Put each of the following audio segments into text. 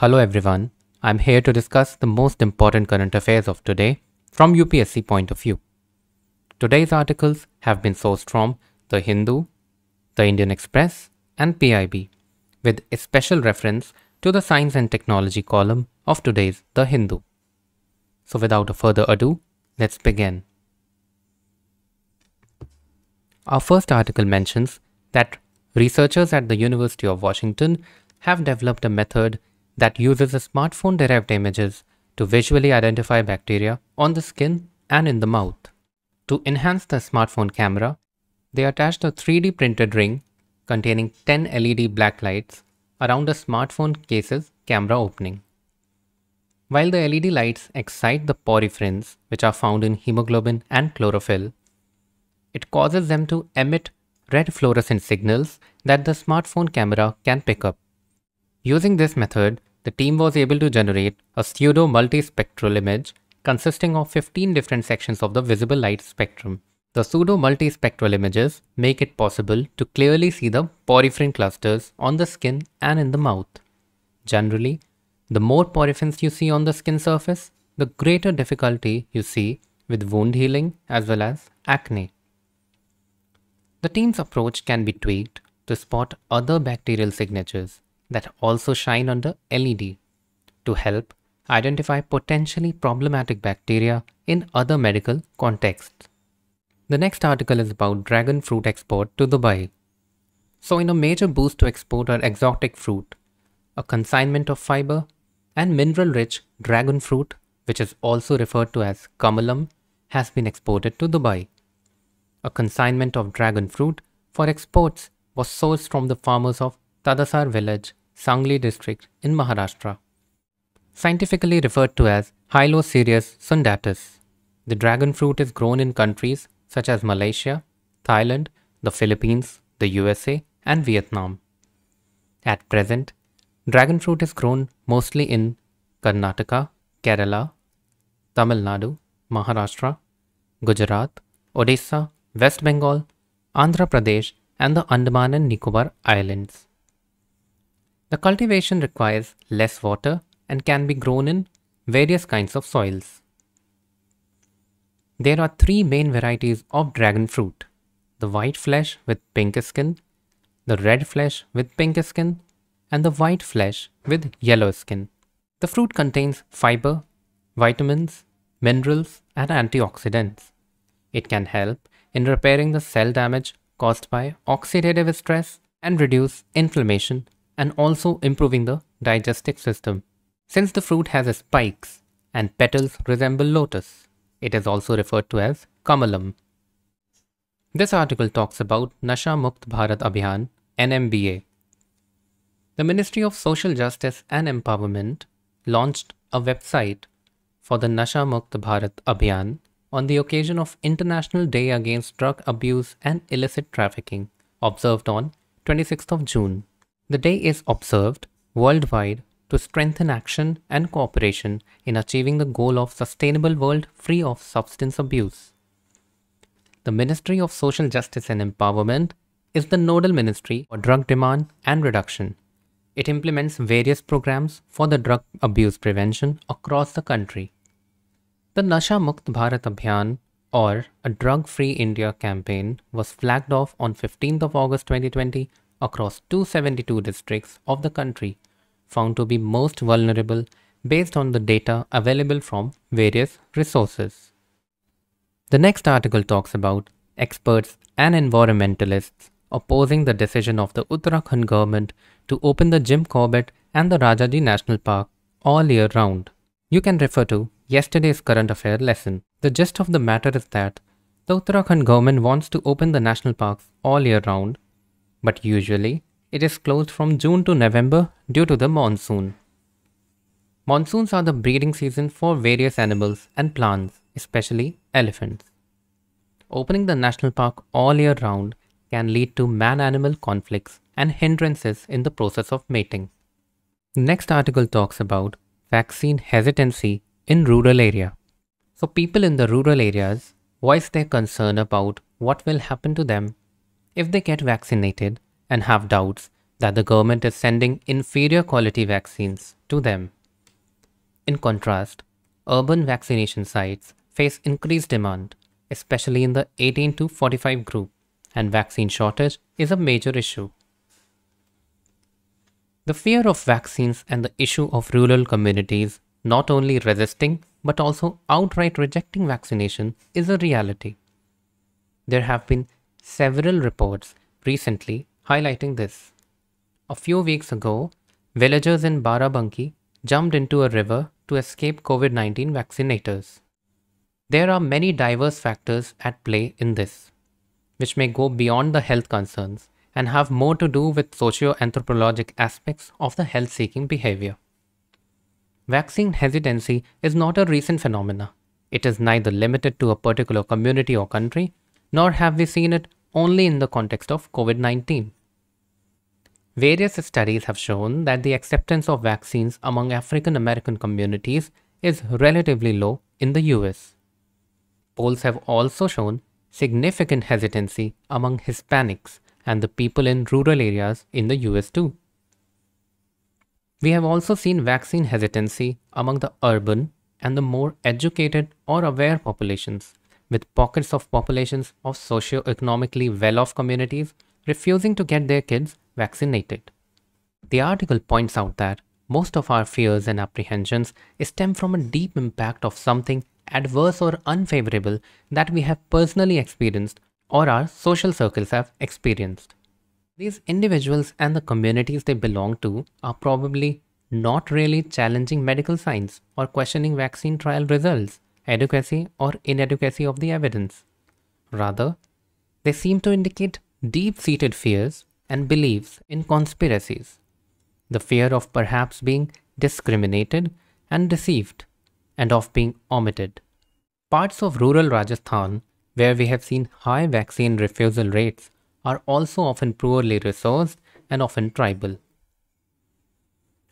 Hello everyone, I'm here to discuss the most important current affairs of today from UPSC point of view. Today's articles have been sourced from The Hindu, The Indian Express and PIB with a special reference to the science and technology column of today's The Hindu. So without a further ado, let's begin. Our first article mentions that researchers at the University of Washington have developed a method that uses a smartphone derived images to visually identify bacteria on the skin and in the mouth. To enhance the smartphone camera, they attached a 3D printed ring containing 10 LED black lights around the smartphone case's camera opening. While the LED lights excite the porphyrins, which are found in hemoglobin and chlorophyll, it causes them to emit red fluorescent signals that the smartphone camera can pick up. Using this method, the team was able to generate a pseudo multispectral image consisting of 15 different sections of the visible light spectrum. The pseudo multispectral images make it possible to clearly see the porphyrin clusters on the skin and in the mouth. Generally, the more porphyrins you see on the skin surface, the greater difficulty you see with wound healing as well as acne. The team's approach can be tweaked to spot other bacterial signatures that also shine on the LED to help identify potentially problematic bacteria in other medical contexts. The next article is about dragon fruit export to Dubai. So in a major boost to export our exotic fruit, a consignment of fiber and mineral-rich dragon fruit, which is also referred to as kamalam, has been exported to Dubai. A consignment of dragon fruit for exports was sourced from the farmers of Tadasar village Sangli district in Maharashtra. Scientifically referred to as Hylocereus undatus, the dragon fruit is grown in countries such as Malaysia, Thailand, the Philippines, the USA, and Vietnam. At present, dragon fruit is grown mostly in Karnataka, Kerala, Tamil Nadu, Maharashtra, Gujarat, Odisha, West Bengal, Andhra Pradesh, and the Andaman and Nicobar Islands. The cultivation requires less water and can be grown in various kinds of soils. There are three main varieties of dragon fruit. The white flesh with pink skin, the red flesh with pink skin, and the white flesh with yellow skin. The fruit contains fiber, vitamins, minerals, and antioxidants. It can help in repairing the cell damage caused by oxidative stress and reduce inflammation and also improving the digestive system. Since the fruit has spikes and petals resemble lotus, it is also referred to as kamalam. This article talks about Nasha Mukt Bharat Abhiyan NMBA. The Ministry of Social Justice and Empowerment launched a website for the Nasha Mukt Bharat Abhiyan on the occasion of International Day Against Drug Abuse and Illicit Trafficking observed on 26th of June. The day is observed worldwide to strengthen action and cooperation in achieving the goal of sustainable world free of substance abuse. The Ministry of Social Justice and Empowerment is the nodal ministry for drug demand and reduction. It implements various programs for the drug abuse prevention across the country. The Nasha Mukt Bharat Abhiyan or a Drug Free India campaign was flagged off on 15th of August 2020 across 272 districts of the country found to be most vulnerable based on the data available from various resources. The next article talks about experts and environmentalists opposing the decision of the Uttarakhand government to open the Jim Corbett and the Rajaji National Park all year round. You can refer to yesterday's current affair lesson. The gist of the matter is that the Uttarakhand government wants to open the national parks all year round but usually it is closed from June to November due to the monsoon. Monsoons are the breeding season for various animals and plants, especially elephants. Opening the national park all year round can lead to man-animal conflicts and hindrances in the process of mating. Next article talks about vaccine hesitancy in rural area. So people in the rural areas voice their concern about what will happen to them if they get vaccinated and have doubts that the government is sending inferior quality vaccines to them. In contrast, urban vaccination sites face increased demand, especially in the 18 to 45 group, and vaccine shortage is a major issue. The fear of vaccines and the issue of rural communities not only resisting but also outright rejecting vaccination is a reality. There have been several reports recently highlighting this. A few weeks ago, villagers in Barabanki jumped into a river to escape COVID 19 vaccinators. There are many diverse factors at play in this, which may go beyond the health concerns and have more to do with socio-anthropologic aspects of the health-seeking behavior. Vaccine hesitancy is not a recent phenomena. It is neither limited to a particular community or country, nor have we seen it only in the context of COVID-19. Various studies have shown that the acceptance of vaccines among African American communities is relatively low in the US. Polls have also shown significant hesitancy among Hispanics and the people in rural areas in the US too. We have also seen vaccine hesitancy among the urban and the more educated or aware populations, with pockets of populations of socio-economically well-off communities refusing to get their kids vaccinated. The article points out that most of our fears and apprehensions stem from a deep impact of something adverse or unfavorable that we have personally experienced or our social circles have experienced. These individuals and the communities they belong to are probably not really challenging medical science or questioning vaccine trial results, adequacy or inadequacy of the evidence. Rather, they seem to indicate deep-seated fears and beliefs in conspiracies. The fear of perhaps being discriminated and deceived and of being omitted. Parts of rural Rajasthan where we have seen high vaccine refusal rates, are also often poorly resourced and often tribal.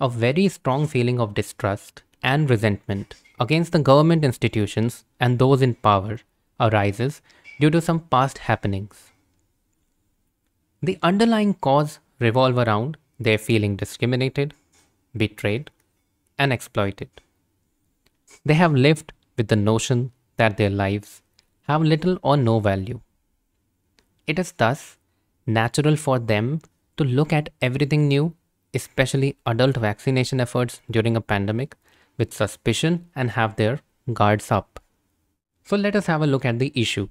A very strong feeling of distrust and resentment against the government institutions and those in power arises due to some past happenings. The underlying cause revolve around their feeling discriminated, betrayed, and exploited. They have lived with the notion that their lives have little or no value. It is thus natural for them to look at everything new, especially adult vaccination efforts during a pandemic, with suspicion and have their guards up. So let us have a look at the issue.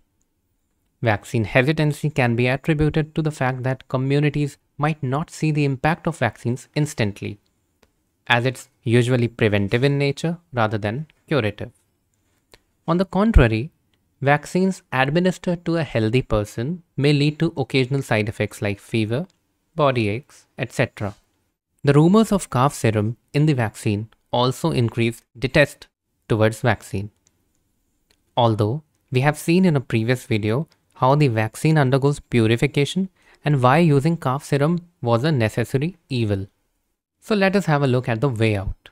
Vaccine hesitancy can be attributed to the fact that communities might not see the impact of vaccines instantly, as it's usually preventive in nature rather than curative. On the contrary, Vaccines administered to a healthy person may lead to occasional side effects like fever, body aches, etc. The rumors of calf serum in the vaccine also increase detest towards vaccine. Although we have seen in a previous video how the vaccine undergoes purification and why using calf serum was a necessary evil. So let us have a look at the way out.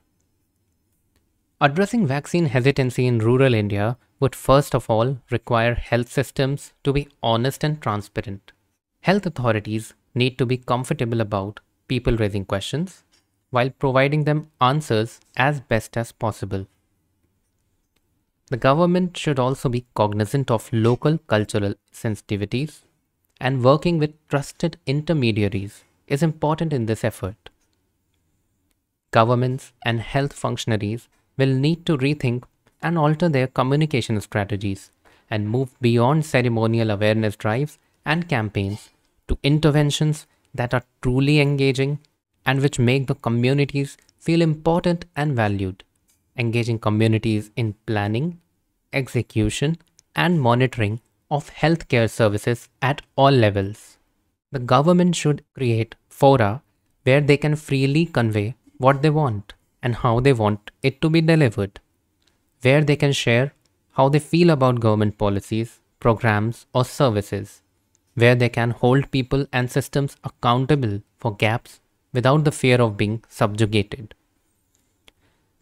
Addressing vaccine hesitancy in rural India would first of all require health systems to be honest and transparent. Health authorities need to be comfortable about people raising questions while providing them answers as best as possible. The government should also be cognizant of local cultural sensitivities and working with trusted intermediaries is important in this effort. Governments and health functionaries will need to rethink and alter their communication strategies and move beyond ceremonial awareness drives and campaigns to interventions that are truly engaging and which make the communities feel important and valued, engaging communities in planning, execution, and monitoring of healthcare services at all levels. The government should create fora where they can freely convey what they want and how they want it to be delivered, where they can share how they feel about government policies, programs, or services, where they can hold people and systems accountable for gaps without the fear of being subjugated.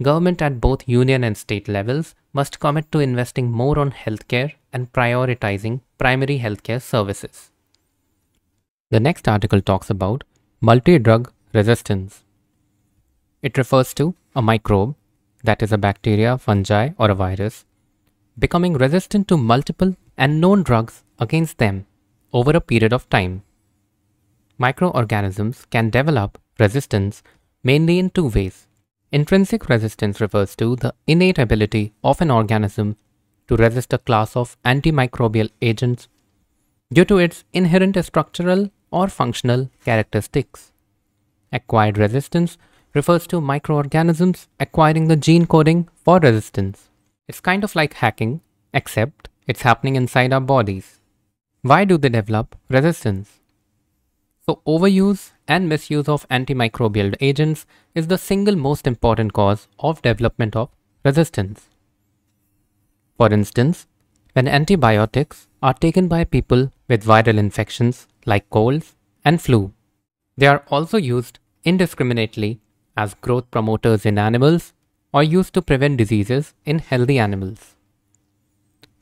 Government at both union and state levels must commit to investing more on healthcare and prioritizing primary healthcare services. The next article talks about multi-drug resistance. It refers to a microbe, that is a bacteria, fungi or a virus, becoming resistant to multiple and known drugs against them over a period of time. Microorganisms can develop resistance mainly in two ways. Intrinsic resistance refers to the innate ability of an organism to resist a class of antimicrobial agents due to its inherent structural or functional characteristics. Acquired resistance refers to microorganisms acquiring the gene coding for resistance. It's kind of like hacking, except it's happening inside our bodies. Why do they develop resistance? So overuse and misuse of antimicrobial agents is the single most important cause of development of resistance. For instance, when antibiotics are taken by people with viral infections like colds and flu, they are also used indiscriminately as growth promoters in animals or used to prevent diseases in healthy animals.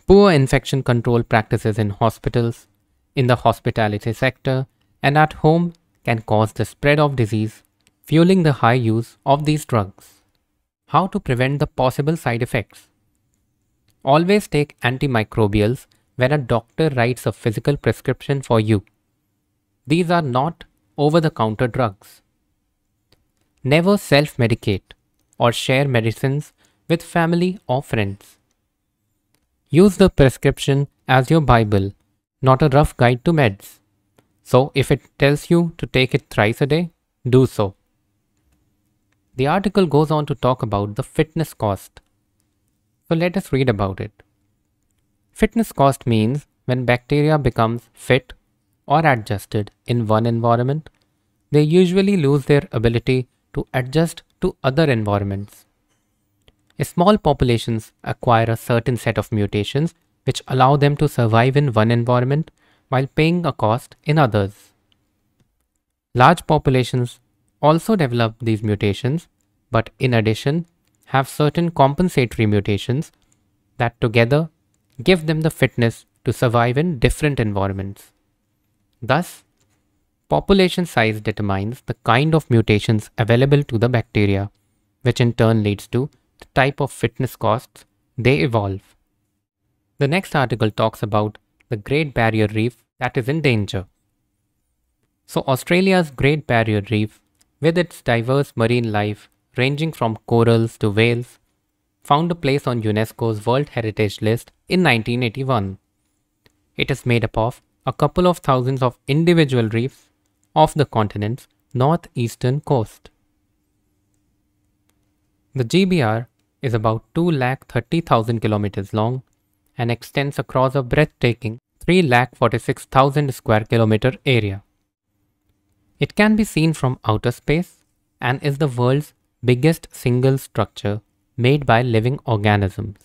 Poor infection control practices in hospitals, in the hospitality sector, and at home can cause the spread of disease, fueling the high use of these drugs. How to prevent the possible side effects? Always take antimicrobials when a doctor writes a physical prescription for you. These are not over the counter drugs. Never self medicate or share medicines with family or friends. Use the prescription as your Bible, not a rough guide to meds. So, if it tells you to take it thrice a day, do so. The article goes on to talk about the fitness cost. So, let us read about it. Fitness cost means when bacteria becomes fit or adjusted in one environment, they usually lose their ability to adjust to other environments. Small populations acquire a certain set of mutations which allow them to survive in one environment while paying a cost in others. Large populations also develop these mutations, but in addition have certain compensatory mutations that together give them the fitness to survive in different environments. Thus, Population size determines the kind of mutations available to the bacteria, which in turn leads to the type of fitness costs they evolve. The next article talks about the Great Barrier Reef that is in danger. So Australia's Great Barrier Reef, with its diverse marine life ranging from corals to whales, found a place on UNESCO's World Heritage List in 1981. It is made up of a couple of thousands of individual reefs of the continent's northeastern coast. The GBR is about 2,30,000 kilometers long and extends across a breathtaking 3,46,000 square kilometer area. It can be seen from outer space and is the world's biggest single structure made by living organisms.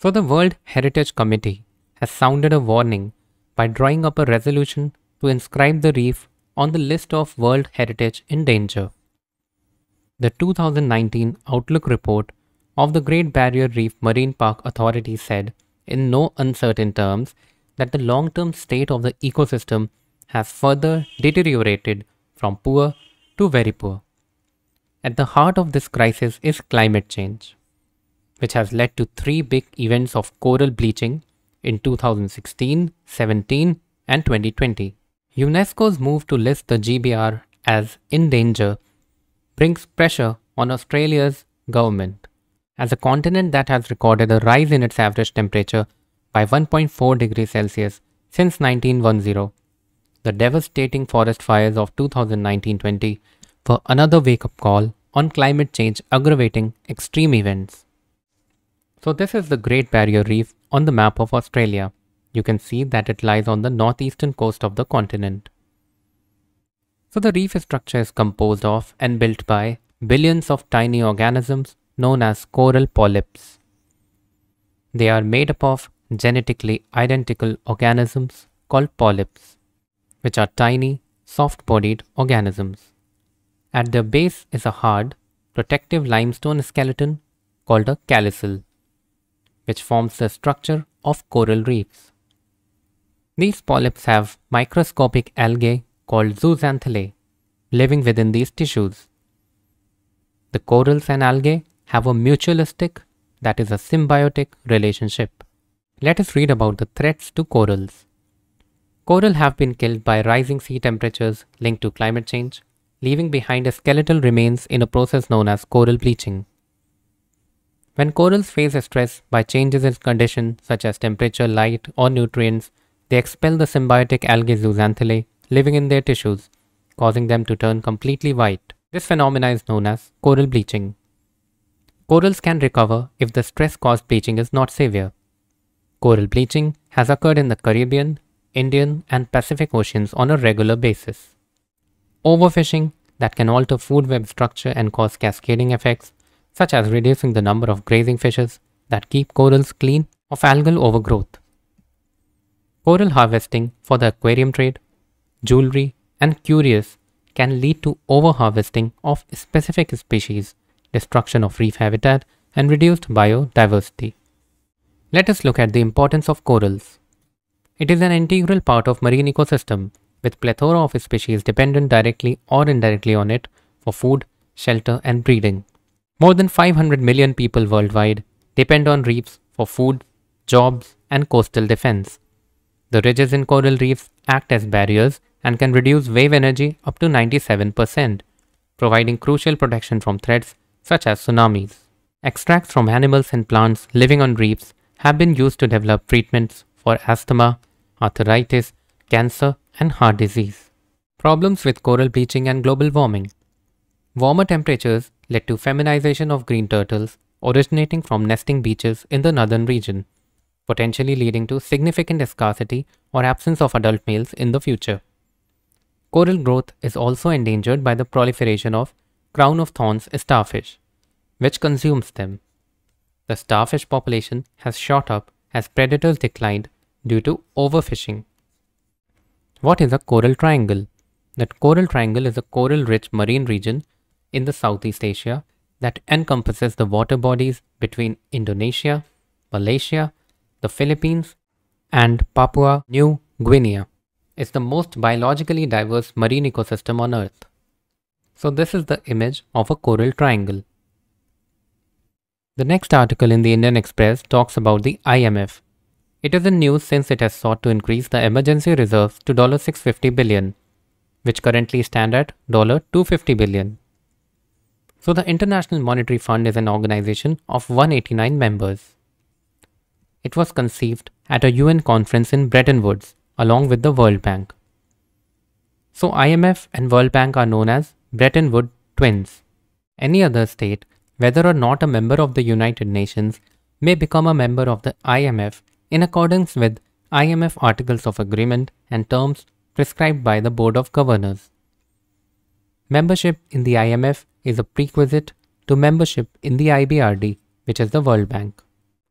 So the World Heritage Committee has sounded a warning by drawing up a resolution to inscribe the reef on the list of World Heritage in danger. The 2019 Outlook report of the Great Barrier Reef Marine Park Authority said, in no uncertain terms, that the long term state of the ecosystem has further deteriorated from poor to very poor. At the heart of this crisis is climate change, which has led to three big events of coral bleaching in 2016, 17, and 2020. UNESCO's move to list the GBR as in danger brings pressure on Australia's government. As a continent that has recorded a rise in its average temperature by 1.4 degrees Celsius since 1910, the devastating forest fires of 2019-20 were another wake-up call on climate change aggravating extreme events. So this is the Great Barrier Reef on the map of Australia you can see that it lies on the northeastern coast of the continent. So the reef structure is composed of and built by billions of tiny organisms known as coral polyps. They are made up of genetically identical organisms called polyps, which are tiny, soft-bodied organisms. At their base is a hard, protective limestone skeleton called a calicle, which forms the structure of coral reefs. These polyps have microscopic algae called zooxanthellae, living within these tissues. The corals and algae have a mutualistic, that is a symbiotic relationship. Let us read about the threats to corals. Coral have been killed by rising sea temperatures linked to climate change, leaving behind a skeletal remains in a process known as coral bleaching. When corals face a stress by changes in conditions such as temperature, light, or nutrients, they expel the symbiotic algae zooxanthellae living in their tissues, causing them to turn completely white. This phenomenon is known as coral bleaching. Corals can recover if the stress-caused bleaching is not severe. Coral bleaching has occurred in the Caribbean, Indian and Pacific Oceans on a regular basis. Overfishing that can alter food web structure and cause cascading effects, such as reducing the number of grazing fishes that keep corals clean of algal overgrowth. Coral harvesting for the aquarium trade, jewelry, and curious can lead to overharvesting of specific species, destruction of reef habitat, and reduced biodiversity. Let us look at the importance of corals. It is an integral part of marine ecosystem with plethora of species dependent directly or indirectly on it for food, shelter and breeding. More than 500 million people worldwide depend on reefs for food, jobs and coastal defense. The ridges in coral reefs act as barriers and can reduce wave energy up to 97%, providing crucial protection from threats such as tsunamis. Extracts from animals and plants living on reefs have been used to develop treatments for asthma, arthritis, cancer, and heart disease. Problems with coral bleaching and global warming. Warmer temperatures led to feminization of green turtles originating from nesting beaches in the northern region, potentially leading to significant scarcity or absence of adult males in the future. Coral growth is also endangered by the proliferation of crown of thorns starfish, which consumes them. The starfish population has shot up as predators declined due to overfishing. What is a coral triangle? That coral triangle is a coral-rich marine region in the Southeast Asia that encompasses the water bodies between Indonesia, Malaysia, the Philippines, and Papua New Guinea. It's the most biologically diverse marine ecosystem on Earth. So this is the image of a coral triangle. The next article in the Indian Express talks about the IMF, it is in news since it has sought to increase the emergency reserves to $650 billion, which currently stand at $250 billion. So the International Monetary Fund is an organization of 189 members. It was conceived at a UN conference in Bretton Woods along with the World Bank. So IMF and World Bank are known as Bretton Woods twins. Any other state, whether or not a member of the United Nations, may become a member of the IMF in accordance with IMF Articles of Agreement and terms prescribed by the Board of Governors. Membership in the IMF is a prerequisite to membership in the IBRD, which is the World Bank.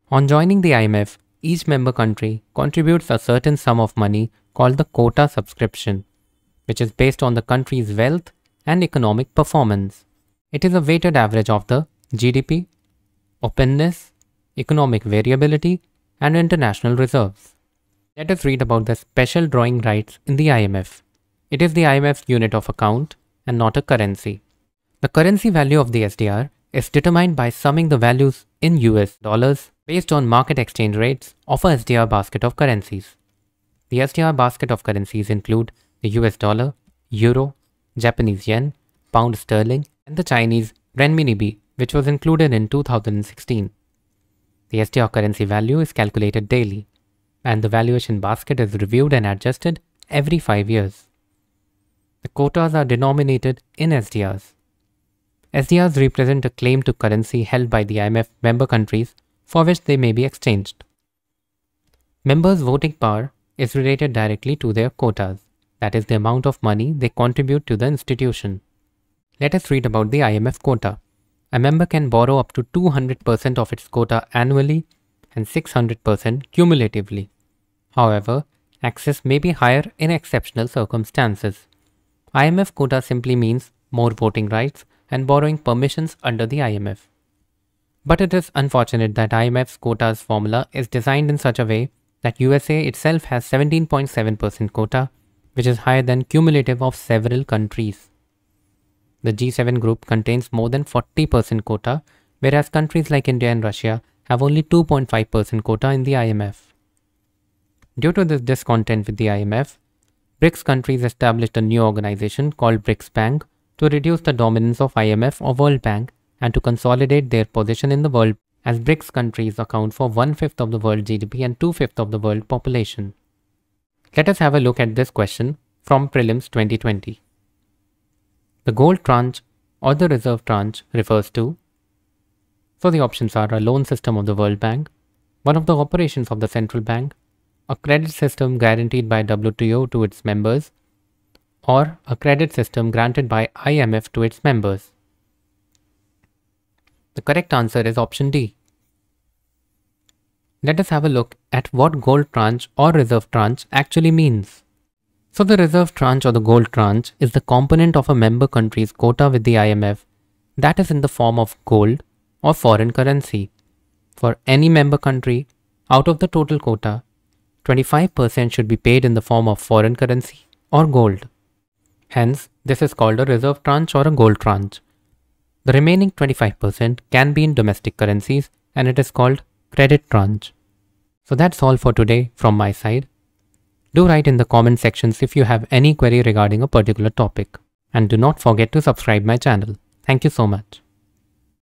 On joining the IMF, each member country contributes a certain sum of money called the quota subscription, which is based on the country's wealth and economic performance. It is a weighted average of the GDP, openness, economic variability, and international reserves. Let us read about the special drawing rights in the IMF. It is the IMF's unit of account and not a currency. The currency value of the SDR is determined by summing the values in US dollars based on market exchange rates of a SDR basket of currencies. The SDR basket of currencies include the US dollar, euro, Japanese yen, pound sterling, and the Chinese renminbi, which was included in 2016. The SDR currency value is calculated daily, and the valuation basket is reviewed and adjusted every 5 years. The quotas are denominated in SDRs. SDRs represent a claim to currency held by the IMF member countries for which they may be exchanged. Members' voting power is related directly to their quotas, that is the amount of money they contribute to the institution. Let us read about the IMF quota. A member can borrow up to 200% of its quota annually and 600% cumulatively. However, access may be higher in exceptional circumstances. IMF quota simply means more voting rights and borrowing permissions under the IMF. But it is unfortunate that IMF's quotas formula is designed in such a way that USA itself has 17.7% quota, which is higher than cumulative of several countries. the G7 group contains more than 40% quota, whereas countries like India and Russia have only 2.5% quota in the IMF. Due to this discontent with the IMF, BRICS countries established a new organization called BRICS Bank to reduce the dominance of IMF or World Bank and to consolidate their position in the world as BRICS countries account for one-fifth of the world GDP and two-fifths of the world population. Let us have a look at this question from Prelims 2020. The gold tranche or the reserve tranche refers to so the options are a loan system of the World Bank, one of the operations of the central bank, a credit system guaranteed by WTO to its members, or a credit system granted by IMF to its members. The correct answer is option D. Let us have a look at what gold tranche or reserve tranche actually means. So the reserve tranche or the gold tranche is the component of a member country's quota with the IMF that is in the form of gold or foreign currency. For any member country, out of the total quota, 25% should be paid in the form of foreign currency or gold. Hence, this is called a reserve tranche or a gold tranche. The remaining 25% can be in domestic currencies and it is called credit tranche. So that's all for today from my side. Do write in the comment sections if you have any query regarding a particular topic. And do not forget to subscribe my channel. Thank you so much.